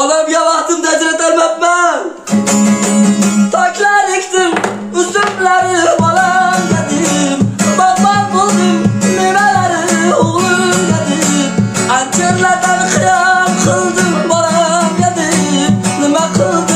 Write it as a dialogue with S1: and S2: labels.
S1: Onamga vaqtimda ajratolmabman. Taklar iktim, uzumlari bolam dedim. Bog'bon bo'ldim, mevalari o'g'lim dedim. Anchirlardan xiyol qildim bolam dedim. Nima qildim?